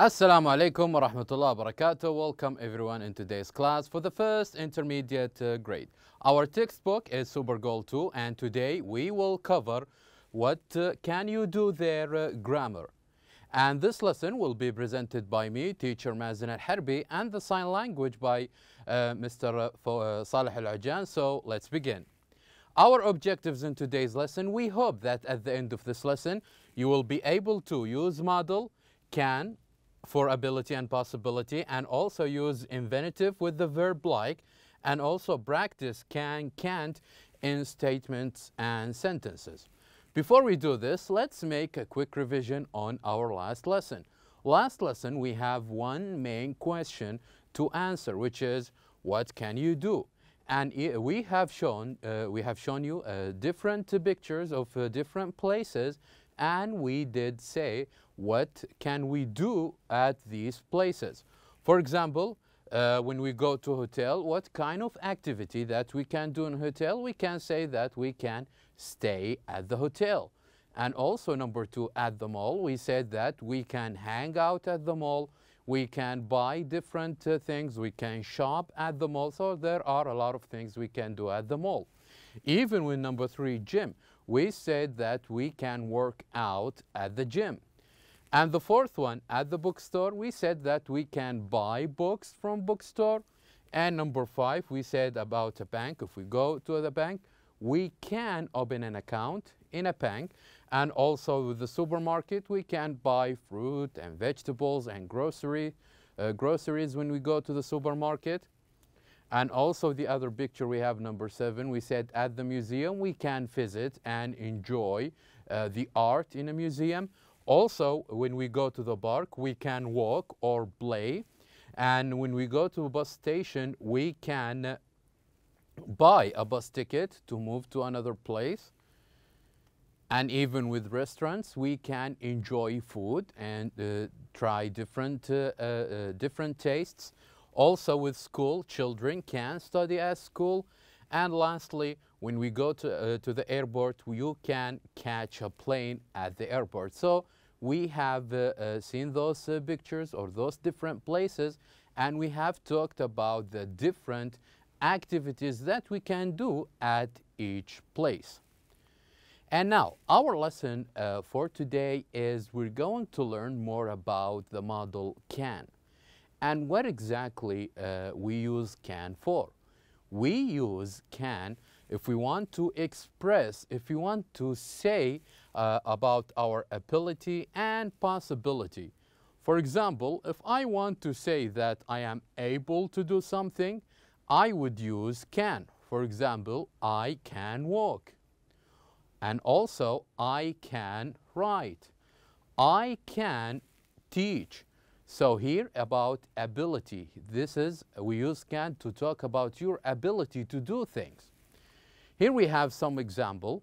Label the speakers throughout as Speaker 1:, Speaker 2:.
Speaker 1: Assalamu alaikum wa rahmatullahi wa barakatuh. Welcome everyone in today's class for the first intermediate uh, grade. Our textbook is Super Goal 2 and today we will cover what uh, can you do there uh, grammar. And this lesson will be presented by me, teacher Mazen Al-Harbi, and the sign language by uh, Mr. Fo- uh, Saleh Al-Ajan. So let's begin. Our objectives in today's lesson, we hope that at the end of this lesson, you will be able to use model, can, for ability and possibility, and also use infinitive with the verb like, and also practice can, can't in statements and sentences. Before we do this, let's make a quick revision on our last lesson. Last lesson, we have one main question to answer, which is, what can you do? And we have shown, uh, we have shown you uh, different pictures of uh, different places, and we did say, what can we do at these places? For example, uh, when we go to a hotel, what kind of activity that we can do in a hotel? We can say that we can stay at the hotel. And also number two, at the mall, we said that we can hang out at the mall, we can buy different uh, things, we can shop at the mall. So there are a lot of things we can do at the mall. Even with number three, gym, we said that we can work out at the gym. And the fourth one, at the bookstore, we said that we can buy books from bookstore. And number five, we said about a bank. If we go to the bank, we can open an account in a bank. And also with the supermarket, we can buy fruit and vegetables and grocery, uh, groceries when we go to the supermarket. And also the other picture we have, number seven, we said at the museum we can visit and enjoy uh, the art in a museum. Also, when we go to the park, we can walk or play. And when we go to a bus station, we can buy a bus ticket to move to another place. And even with restaurants, we can enjoy food and uh, try different, uh, uh, uh, different tastes. Also with school, children can study at school. And lastly, when we go to, uh, to the airport, you can catch a plane at the airport. So we have uh, uh, seen those uh, pictures or those different places, and we have talked about the different activities that we can do at each place. And now, our lesson uh, for today is we're going to learn more about the model can and what exactly uh, we use can for. We use can if we want to express, if we want to say uh, about our ability and possibility. For example, if I want to say that I am able to do something, I would use can. For example, I can walk. And also, I can write. I can teach. So here about ability. This is, we use can to talk about your ability to do things. Here we have some example.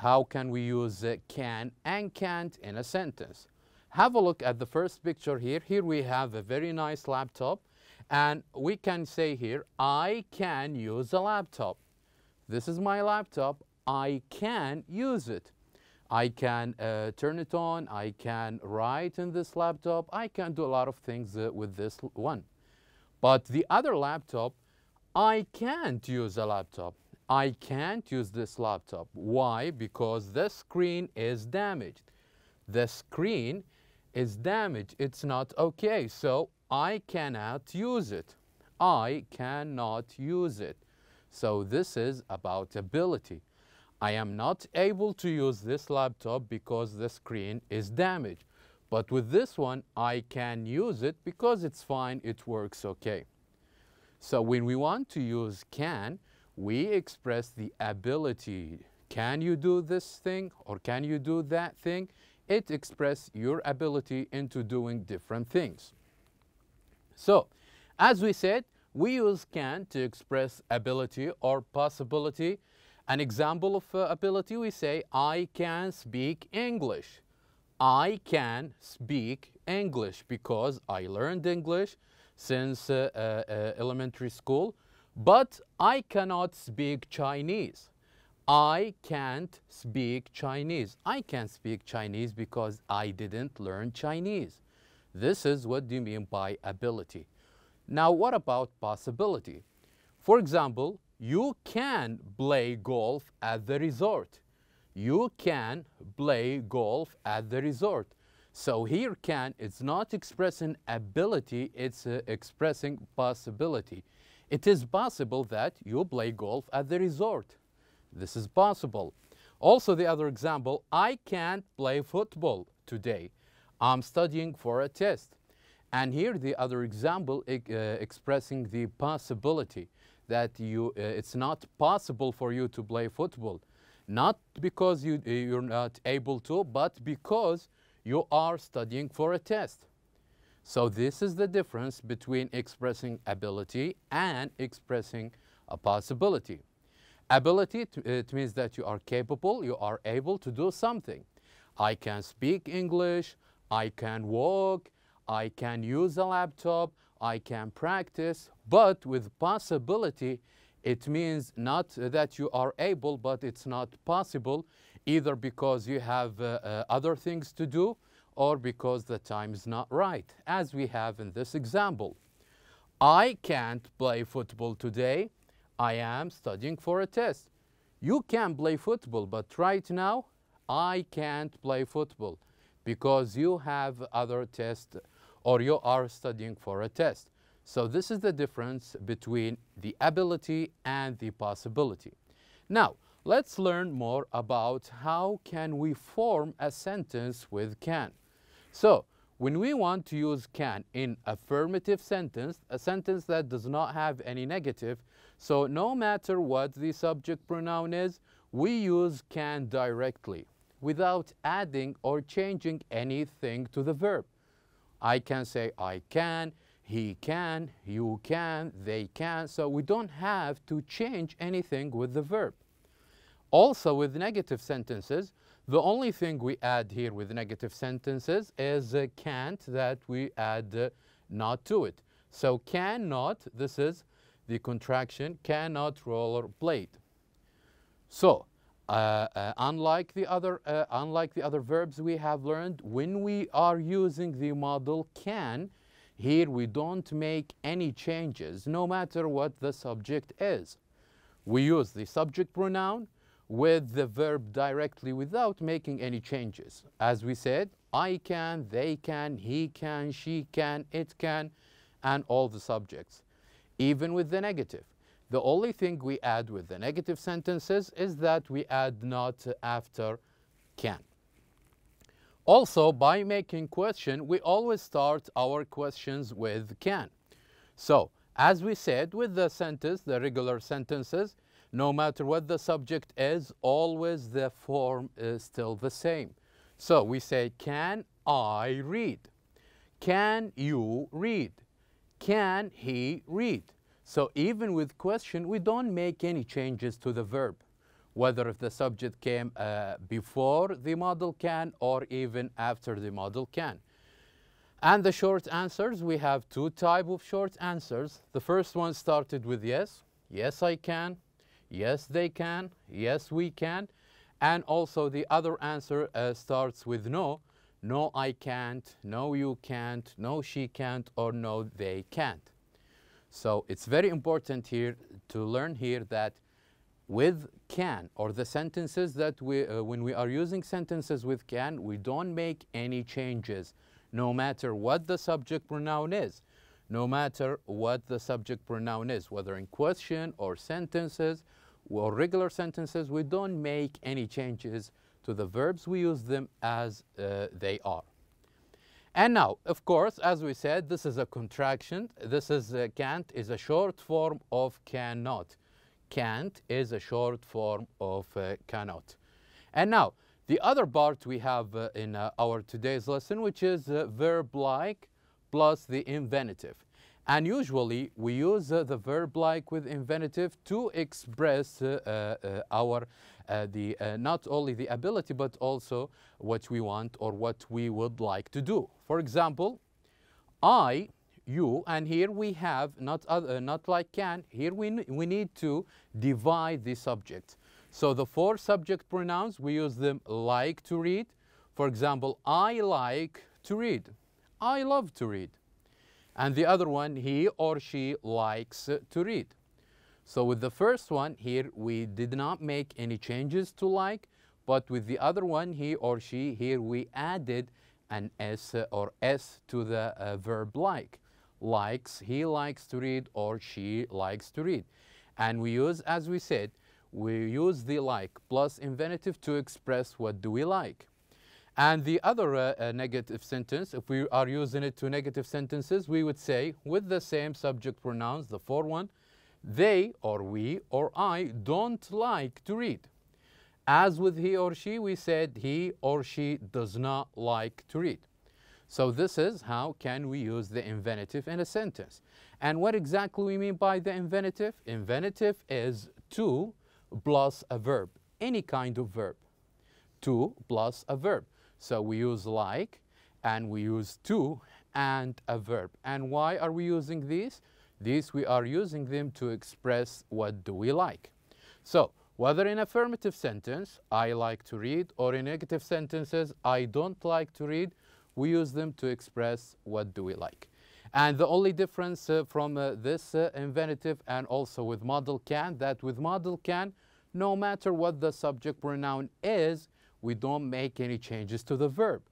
Speaker 1: How can we use can and can't in a sentence? Have a look at the first picture here. Here we have a very nice laptop and we can say here, I can use a laptop. This is my laptop. I can use it. I can uh, turn it on. I can write in this laptop. I can do a lot of things uh, with this one. But the other laptop, I can't use a laptop. I can't use this laptop. Why? Because the screen is damaged. The screen is damaged. It's not okay. So I cannot use it. I cannot use it. So this is about ability. I am not able to use this laptop because the screen is damaged. But with this one, I can use it because it's fine, it works okay. So when we want to use can, we express the ability. Can you do this thing or can you do that thing? It expresses your ability into doing different things. So, as we said, we use can to express ability or possibility. An example of uh, ability, we say, I can speak English. I can speak English because I learned English since uh, uh, uh, elementary school, but I cannot speak Chinese. I can't speak Chinese. I can't speak Chinese because I didn't learn Chinese. This is what do you mean by ability. Now, what about possibility? For example, you can play golf at the resort. You can play golf at the resort. So here can, it's not expressing ability, it's uh, expressing possibility. It is possible that you play golf at the resort. This is possible. Also the other example, I can't play football today. I'm studying for a test. And here the other example uh, expressing the possibility that you, uh, it's not possible for you to play football. Not because you, you're not able to, but because you are studying for a test. So this is the difference between expressing ability and expressing a possibility. Ability, it means that you are capable, you are able to do something. I can speak English, I can walk, I can use a laptop, I can practice, but with possibility, it means not that you are able, but it's not possible, either because you have uh, uh, other things to do or because the time is not right, as we have in this example. I can't play football today. I am studying for a test. You can play football, but right now, I can't play football because you have other tests or you are studying for a test. So this is the difference between the ability and the possibility. Now, let's learn more about how can we form a sentence with can. So, when we want to use can in affirmative sentence, a sentence that does not have any negative, so no matter what the subject pronoun is, we use can directly without adding or changing anything to the verb. I can say I can, he can, you can, they can. So we don't have to change anything with the verb. Also with negative sentences, the only thing we add here with negative sentences is uh, can't that we add uh, not to it. So cannot, this is the contraction, cannot rollerblade. So uh, uh, unlike the other uh, unlike the other verbs we have learned when we are using the model can here we don't make any changes no matter what the subject is we use the subject pronoun with the verb directly without making any changes as we said i can they can he can she can it can and all the subjects even with the negative the only thing we add with the negative sentences is that we add not after can. Also, by making question, we always start our questions with can. So, as we said with the sentence, the regular sentences, no matter what the subject is, always the form is still the same. So we say, can I read? Can you read? Can he read? So even with question, we don't make any changes to the verb, whether if the subject came uh, before the model can or even after the model can. And the short answers, we have two type of short answers. The first one started with yes, yes I can, yes they can, yes we can. And also the other answer uh, starts with no, no I can't, no you can't, no she can't, or no they can't. So it's very important here to learn here that with can or the sentences that we, uh, when we are using sentences with can, we don't make any changes no matter what the subject pronoun is. No matter what the subject pronoun is, whether in question or sentences or regular sentences, we don't make any changes to the verbs. We use them as uh, they are. And now, of course, as we said, this is a contraction. This is uh, can't is a short form of cannot. Can't is a short form of uh, cannot. And now, the other part we have uh, in uh, our today's lesson, which is uh, verb-like plus the infinitive. And usually, we use uh, the verb-like with infinitive to express our uh, the, uh, not only the ability, but also what we want or what we would like to do. For example, I, you, and here we have, not, other, not like can, here we, we need to divide the subject. So the four subject pronouns, we use them like to read. For example, I like to read. I love to read. And the other one, he or she likes to read. So with the first one here, we did not make any changes to like, but with the other one, he or she, here we added an S or S to the uh, verb like. Likes, he likes to read or she likes to read. And we use, as we said, we use the like plus infinitive to express what do we like. And the other uh, uh, negative sentence, if we are using it to negative sentences, we would say with the same subject pronouns, the four one, they or we or I don't like to read. As with he or she, we said he or she does not like to read. So this is how can we use the infinitive in a sentence. And what exactly we mean by the infinitive? Infinitive is to plus a verb, any kind of verb. To plus a verb. So we use like and we use to and a verb. And why are we using these? These we are using them to express what do we like. So whether in affirmative sentence, I like to read, or in negative sentences, I don't like to read, we use them to express what do we like. And the only difference uh, from uh, this uh, infinitive and also with modal can, that with modal can, no matter what the subject pronoun is, we don't make any changes to the verb.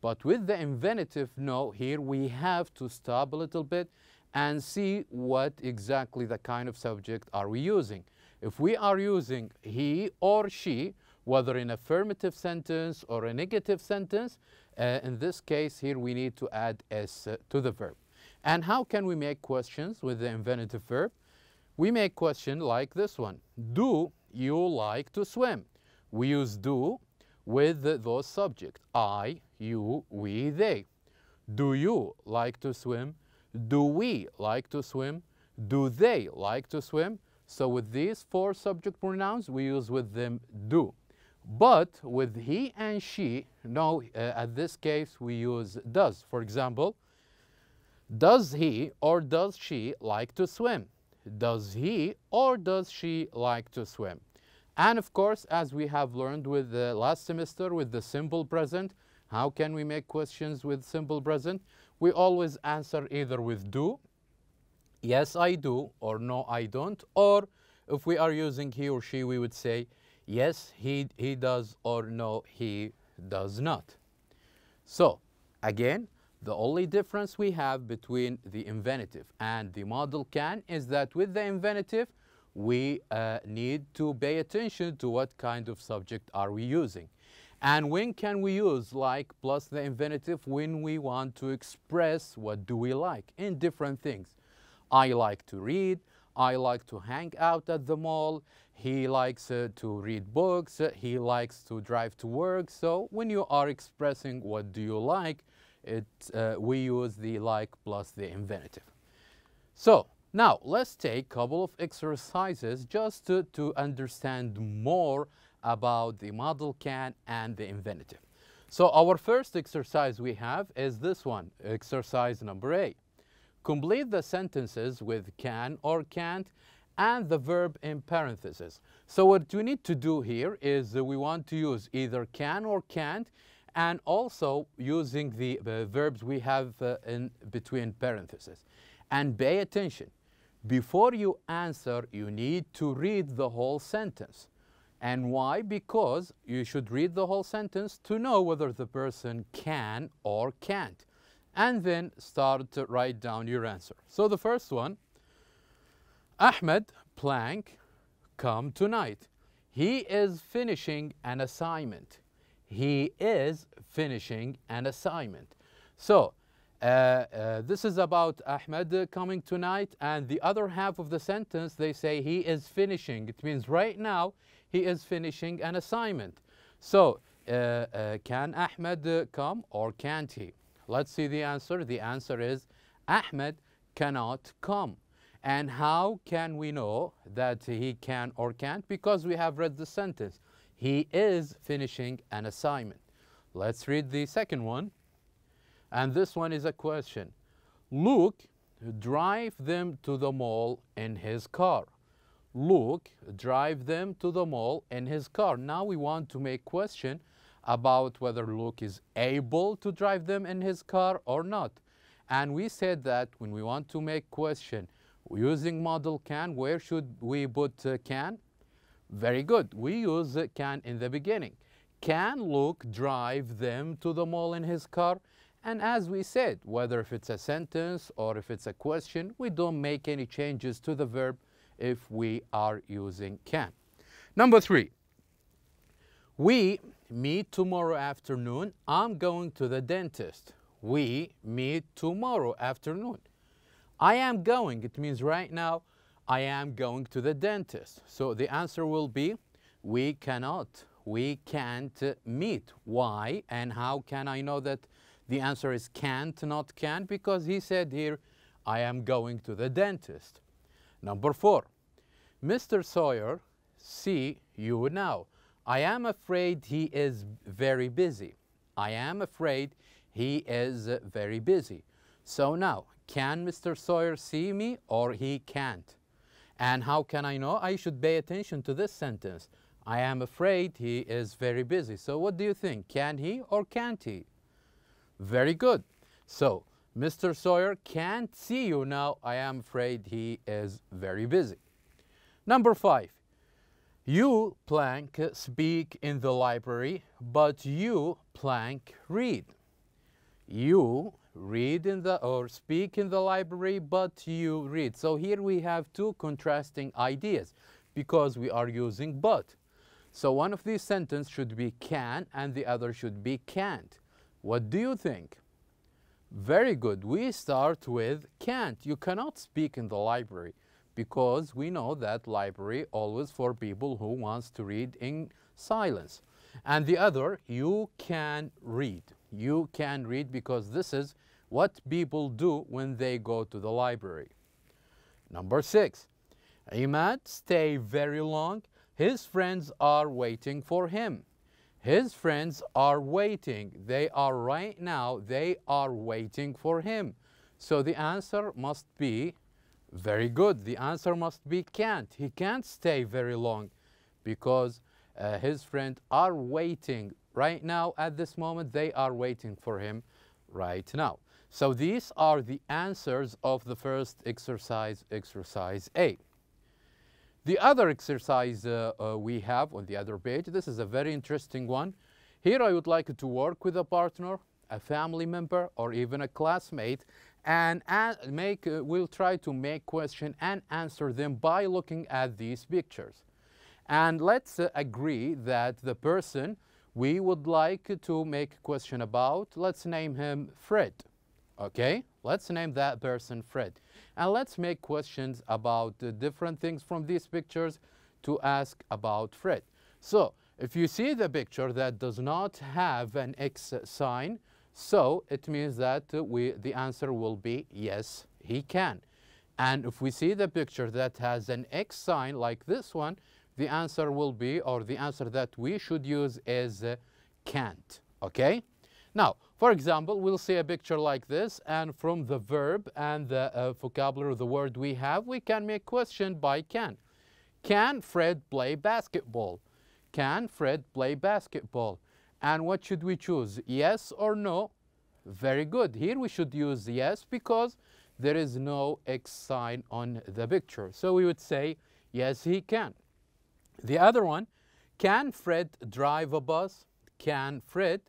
Speaker 1: But with the infinitive, no, here we have to stop a little bit and see what exactly the kind of subject are we using. If we are using he or she, whether in affirmative sentence or a negative sentence, uh, in this case here we need to add s uh, to the verb. And how can we make questions with the infinitive verb? We make question like this one. Do you like to swim? We use do with those subjects. I, you, we, they. Do you like to swim? Do we like to swim? Do they like to swim? So with these four subject pronouns, we use with them do. But with he and she, no, uh, at this case, we use does. For example, does he or does she like to swim? Does he or does she like to swim? And of course, as we have learned with the last semester with the simple present, how can we make questions with simple present? We always answer either with do, yes I do, or no I don't, or if we are using he or she, we would say yes he, he does, or no he does not. So again, the only difference we have between the infinitive and the modal can is that with the infinitive, we uh, need to pay attention to what kind of subject are we using. And when can we use like plus the infinitive when we want to express what do we like in different things. I like to read, I like to hang out at the mall, he likes uh, to read books, uh, he likes to drive to work. So when you are expressing what do you like, it, uh, we use the like plus the infinitive. So now, let's take a couple of exercises just to, to understand more about the modal can and the infinitive. So our first exercise we have is this one, exercise number A. Complete the sentences with can or can't and the verb in parentheses. So what we need to do here is we want to use either can or can't and also using the, the verbs we have uh, in between parentheses. And pay attention, before you answer, you need to read the whole sentence. And why? Because you should read the whole sentence to know whether the person can or can't. And then start to write down your answer. So the first one, Ahmed Plank come tonight. He is finishing an assignment. He is finishing an assignment. So uh, uh, this is about Ahmed coming tonight and the other half of the sentence they say he is finishing. It means right now he is finishing an assignment. So uh, uh, can Ahmed come or can't he? Let's see the answer. The answer is Ahmed cannot come. And how can we know that he can or can't? Because we have read the sentence. He is finishing an assignment. Let's read the second one. And this one is a question. Luke drive them to the mall in his car. Luke drive them to the mall in his car. Now we want to make question about whether Luke is able to drive them in his car or not. And we said that when we want to make question using model can, where should we put can? Very good. We use can in the beginning. Can Luke drive them to the mall in his car? And as we said, whether if it's a sentence or if it's a question, we don't make any changes to the verb if we are using can. Number three, we meet tomorrow afternoon. I'm going to the dentist. We meet tomorrow afternoon. I am going, it means right now, I am going to the dentist. So the answer will be, we cannot, we can't meet. Why and how can I know that the answer is can't, not can? Because he said here, I am going to the dentist. Number four, Mr. Sawyer, see you now. I am afraid he is very busy. I am afraid he is very busy. So now, can Mr. Sawyer see me or he can't? And how can I know? I should pay attention to this sentence. I am afraid he is very busy. So what do you think? Can he or can't he? Very good. So, Mr. Sawyer can't see you now. I am afraid he is very busy. Number five, you, Plank, speak in the library, but you, Plank, read. You read in the or speak in the library, but you read. So here we have two contrasting ideas because we are using but. So one of these sentences should be can and the other should be can't. What do you think? Very good. We start with can't. You cannot speak in the library because we know that library always for people who wants to read in silence. And the other, you can read. You can read because this is what people do when they go to the library. Number six, Imad stay very long. His friends are waiting for him. His friends are waiting. They are right now, they are waiting for him. So the answer must be very good. The answer must be can't. He can't stay very long because uh, his friends are waiting right now at this moment. They are waiting for him right now. So these are the answers of the first exercise, exercise A. The other exercise uh, uh, we have on the other page, this is a very interesting one. Here I would like to work with a partner, a family member, or even a classmate and make, uh, we'll try to make question and answer them by looking at these pictures. And let's uh, agree that the person we would like to make a question about, let's name him Fred. Okay, let's name that person Fred. And let's make questions about the different things from these pictures to ask about Fred. So, if you see the picture that does not have an X sign, so it means that we, the answer will be yes, he can. And if we see the picture that has an X sign like this one, the answer will be, or the answer that we should use is uh, can't, okay? Now, for example, we'll see a picture like this, and from the verb and the uh, vocabulary of the word we have, we can make question by can. Can Fred play basketball? Can Fred play basketball? And what should we choose? Yes or no? Very good. Here we should use yes because there is no X sign on the picture. So we would say, yes, he can. The other one, can Fred drive a bus? Can Fred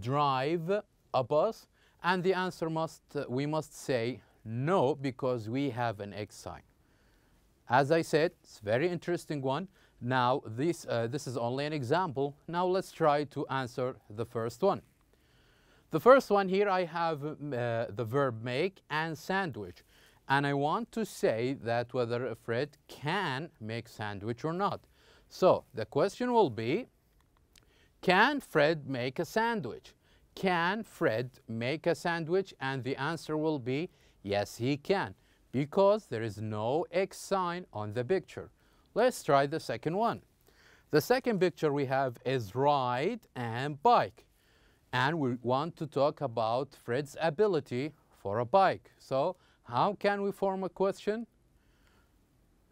Speaker 1: drive a bus? And the answer must, we must say no because we have an X sign. As I said, it's very interesting one. Now, this, uh, this is only an example. Now, let's try to answer the first one. The first one here, I have uh, the verb make and sandwich. And I want to say that whether Fred can make sandwich or not. So, the question will be, can Fred make a sandwich? Can Fred make a sandwich? And the answer will be, yes, he can, because there is no X sign on the picture. Let's try the second one. The second picture we have is ride and bike. And we want to talk about Fred's ability for a bike. So how can we form a question?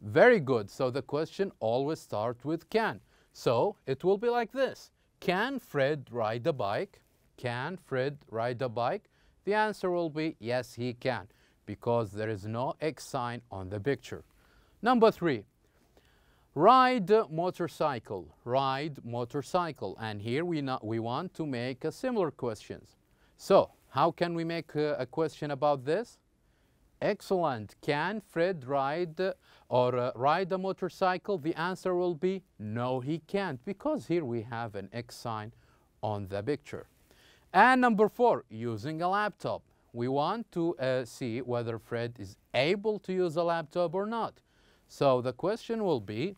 Speaker 1: Very good. So the question always starts with can. So it will be like this. Can Fred ride a bike? Can Fred ride a bike? The answer will be yes, he can because there is no X sign on the picture. Number three, ride motorcycle, ride motorcycle. And here we, not, we want to make a similar questions. So how can we make a, a question about this? Excellent. Can Fred ride or uh, ride a motorcycle? The answer will be no, he can't because here we have an X sign on the picture. And number four, using a laptop. We want to uh, see whether Fred is able to use a laptop or not. So the question will be,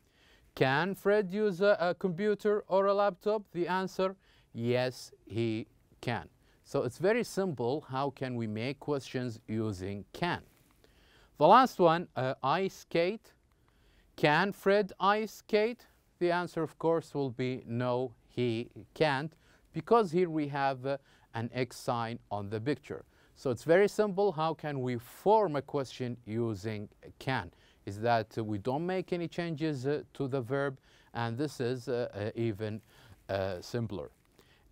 Speaker 1: can Fred use a, a computer or a laptop? The answer, yes, he can. So it's very simple. How can we make questions using can? The last one, uh, ice skate. Can Fred ice skate? The answer, of course, will be no, he can't, because here we have uh, an X sign on the picture. So it's very simple. How can we form a question using can? Is that uh, we don't make any changes uh, to the verb, and this is uh, uh, even simpler.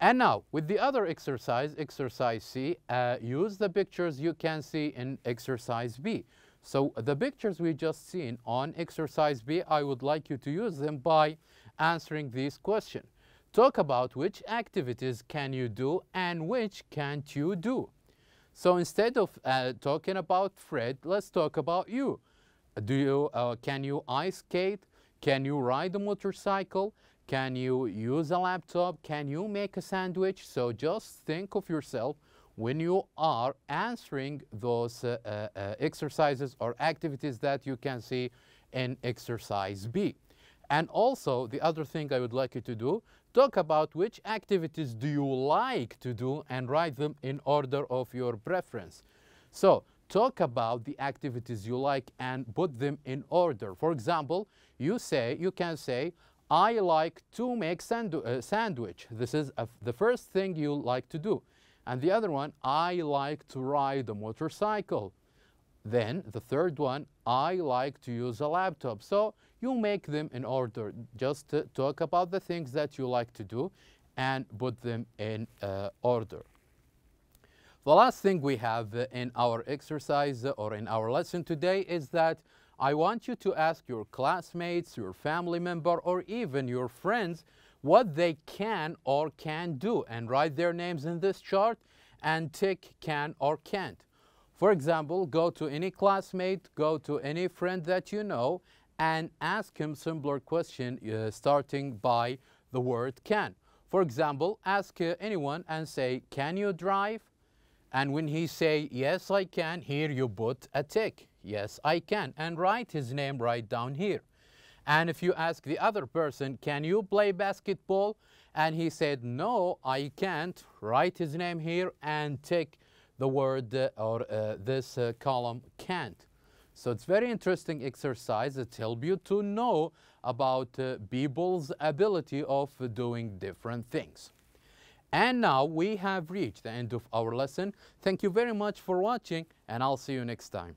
Speaker 1: And now, with the other exercise, exercise C, use the pictures you can see in exercise B. So the pictures we just seen on exercise B, I would like you to use them by answering this question. Talk about which activities can you do and which can't you do. So instead of uh, talking about Fred, let's talk about you. Do you, uh, can you ice skate? Can you ride a motorcycle? Can you use a laptop? Can you make a sandwich? So just think of yourself when you are answering those uh, uh, uh, exercises or activities that you can see in exercise B. And also, the other thing I would like you to do, talk about which activities do you like to do and write them in order of your preference. So, talk about the activities you like and put them in order. For example, you say, you can say, I like to make sandu uh, sandwich. This is the first thing you like to do. And the other one, I like to ride a motorcycle. Then the third one, I like to use a laptop. So you make them in order. Just talk about the things that you like to do and put them in uh, order. The last thing we have in our exercise or in our lesson today is that I want you to ask your classmates, your family member, or even your friends what they can or can do and write their names in this chart and tick can or can't. For example, go to any classmate, go to any friend that you know and ask him similar question uh, starting by the word can. For example, ask uh, anyone and say, can you drive? And when he say, yes, I can, here you put a tick. Yes, I can. And write his name right down here. And if you ask the other person, can you play basketball? And he said, no, I can't. Write his name here and take the word uh, or uh, this uh, column can't. So it's very interesting exercise. It helps you to know about uh, people's ability of doing different things. And now we have reached the end of our lesson. Thank you very much for watching and I'll see you next time.